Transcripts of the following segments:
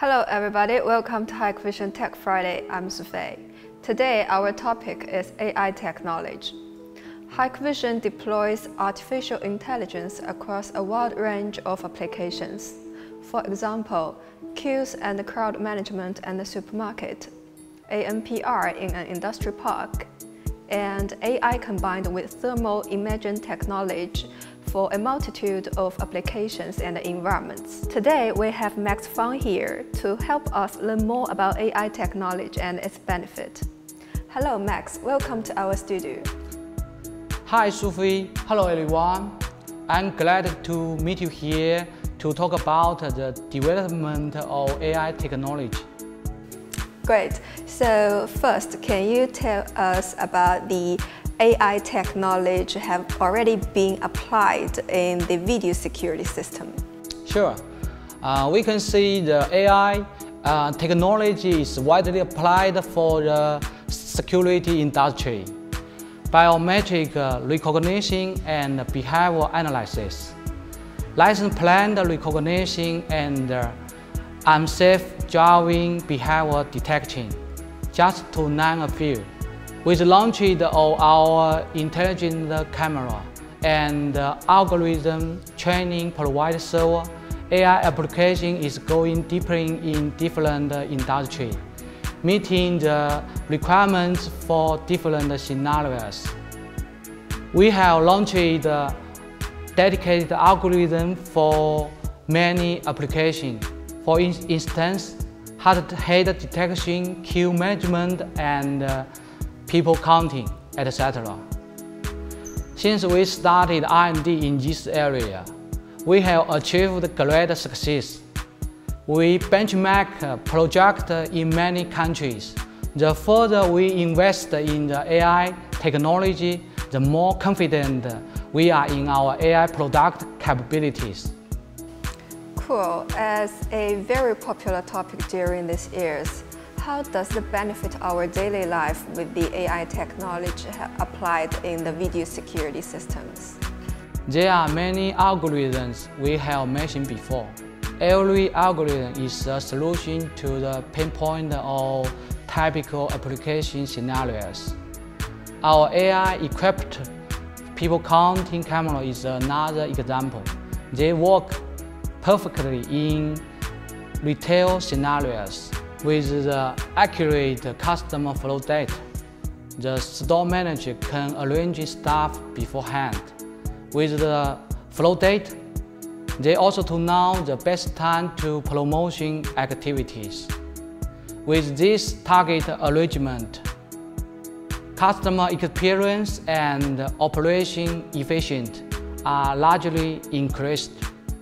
Hello everybody, welcome to Hikvision Tech Friday. I'm Sufei. Today our topic is AI technology. Hikvision deploys artificial intelligence across a wide range of applications. For example, queues and crowd management and the supermarket, ANPR in an industry park, and AI combined with thermal imaging technology for a multitude of applications and environments. Today, we have Max Fang here to help us learn more about AI technology and its benefit. Hello, Max. Welcome to our studio. Hi, Sophie. Hello, everyone. I'm glad to meet you here to talk about the development of AI technology. Great. So first, can you tell us about the AI technology have already been applied in the video security system? Sure. Uh, we can see the AI uh, technology is widely applied for the security industry, biometric uh, recognition and behavior analysis, license plate recognition and uh, unsafe driving behavior detection, just to name a few. With launched of our intelligent camera and algorithm training provider server, AI application is going deeper in different industries, meeting the requirements for different scenarios. We have launched dedicated algorithm for many applications. For instance, hard hat detection, queue management, and uh, people counting, etc. Since we started R&D in this area, we have achieved great success. We benchmark projects in many countries. The further we invest in the AI technology, the more confident we are in our AI product capabilities. Cool. As a very popular topic during these years, how does it benefit our daily life with the AI technology applied in the video security systems? There are many algorithms we have mentioned before. Every algorithm is a solution to the pinpoint of typical application scenarios. Our AI-equipped people counting camera is another example. They work perfectly in retail scenarios with the accurate customer flow data. The store manager can arrange staff beforehand. With the flow data, they also to know the best time to promotion activities. With this target arrangement, customer experience and operation efficient are largely increased.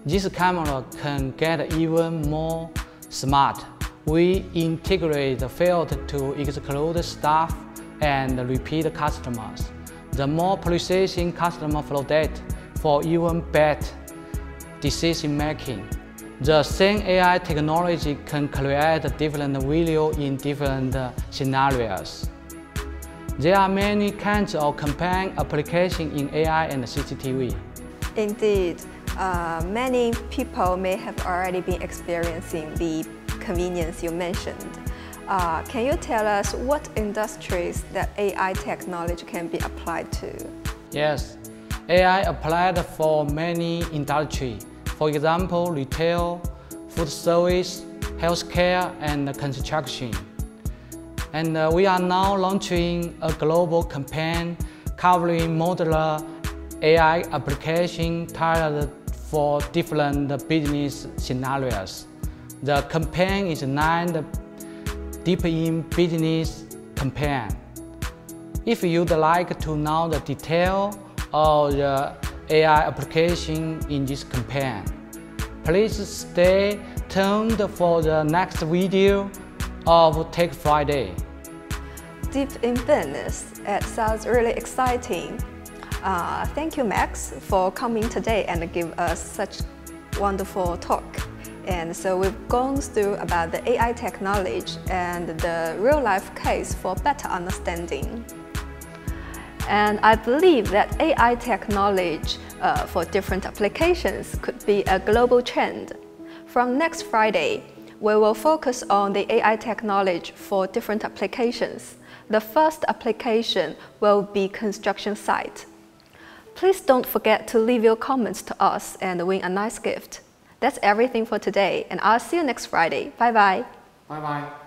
This camera can get even more smart. We integrate the field to exclude staff and repeat customers. The more precise customer flow data for even better decision making. The same AI technology can create different video in different scenarios. There are many kinds of campaign applications in AI and CCTV. Indeed, uh, many people may have already been experiencing the convenience you mentioned. Uh, can you tell us what industries that AI technology can be applied to? Yes, AI applied for many industries. For example, retail, food service, healthcare, and construction. And uh, we are now launching a global campaign covering modular AI application tailored for different business scenarios. The campaign is named Deep in Business Campaign. If you'd like to know the detail of the AI application in this campaign, please stay tuned for the next video of Tech Friday. Deep in business, it sounds really exciting. Uh, thank you, Max, for coming today and give us such wonderful talk. And so we've gone through about the AI technology and the real-life case for better understanding. And I believe that AI technology uh, for different applications could be a global trend. From next Friday, we will focus on the AI technology for different applications. The first application will be construction site. Please don't forget to leave your comments to us and win a nice gift. That's everything for today, and I'll see you next Friday. Bye bye. Bye bye.